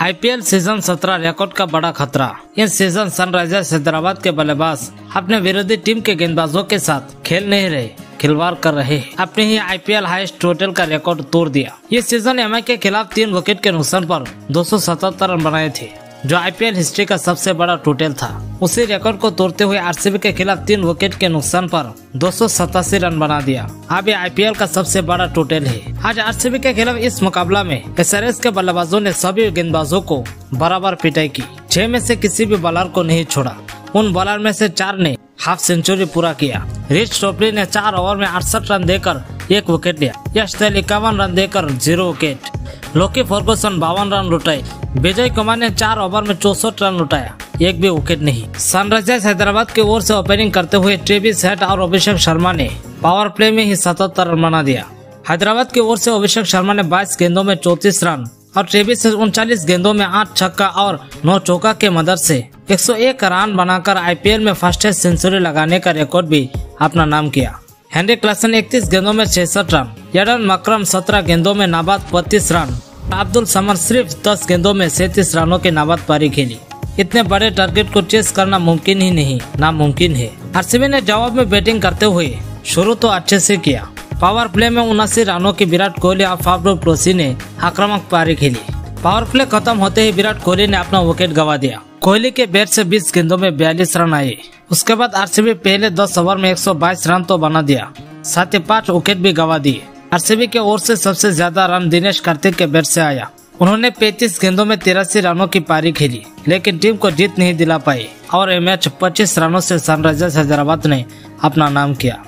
IPL season 17 record का बड़ा खतरा। इस सीज़न सनराइजर्स हैदराबाद के बल्लेबाज अपने विरोधी टीम के गेंदबाजों के साथ खेल नहीं रहे, खिलवाड़ कर रहे हैं। अपने ही आईपीएल हाईएस्ट टोटल का रिकॉर्ड तोड़ दिया। ये सीज़न एमआई के खिलाफ तीन विकेट के नुकसान पर 277 रन बनाए थे। जो आईपीएल हिस्ट्री का सबसे बड़ा टोटल था। उसी रिकॉर्ड को तोड़ते हुए आरसीबी के खिलाफ तीन विकेट के नुकसान पर दो सौ सतासी रन बना दिया। अब ये आईपीएल का सबसे बड़ा टोटल है। आज आरसीबी के खिलाफ इस मुकाबला में एसआरएस के बल्लेबाजों ने सभी गेंदबाजों को बराबर पिटाई की। छह में से किसी भी बॉलर को नहीं छोड़ा। उन बॉलर में से चार ने हाफ़ सेंचुरी पूरा किया। रिच टोपली ने चार ओवर में अड़सठ रन देकर एक विकेट लिया। यश तेल इक्यावन रन देकर ज़ीरो विकेट लोकी फर्गुसन बावन रन लुटाए। विजय कुमार ने चार ओवर में चौसठ रन लुटाया। एक भी विकेट नहीं। सनराइजर्स हैदराबाद की ओर से ओपनिंग करते हुए ट्रेविस हेड और अभिषेक शर्मा ने पावर प्ले में ही सतहत्तर रन बना दिया। हैदराबाद की ओर से अभिषेक शर्मा ने 22 गेंदों में 34 रन और ट्रेविस उनचालीस गेंदों में आठ छक्का और नौ चौका के मदद से 101 रन बनाकर आईपीएल में फास्टेस्ट सेंचुरी लगाने का रिकॉर्ड भी अपना नाम किया। हेनरी क्लासन 31 गेंदों में छिसठ रन यडन मकरम 17 गेंदों में नाबाद 32 रन अब्दुल समर सिर्फ़ 10 गेंदों में सैतीस रनों की नाबाद पारी खेली। इतने बड़े टारगेट को चेस करना मुमकिन ही नहीं, नामुमकिन है। आरसीबी ने जवाब में बैटिंग करते हुए शुरू तो अच्छे से किया। पावर प्ले में उनासी रनों की विराट कोहली और फाफडो प्रोसी ने आक्रामक पारी खेली। पावर प्ले खत्म होते ही विराट कोहली ने अपना विकेट गवा दिया। कोहली के बैट से 20 गेंदों में 42 रन आए। उसके बाद आरसीबी पहले 10 ओवर में 122 रन तो बना दिया। साथ ही पाँच विकेट भी गवा दिए। आरसीबी के ओर से सबसे ज़्यादा रन दिनेश कार्तिक के बैट से आया। उन्होंने 35 गेंदों में तिरासी रनों की पारी खेली, लेकिन टीम को जीत नहीं दिला पाई और यह मैच 25 रनों से सनराइजर्स हैदराबाद ने अपना नाम किया।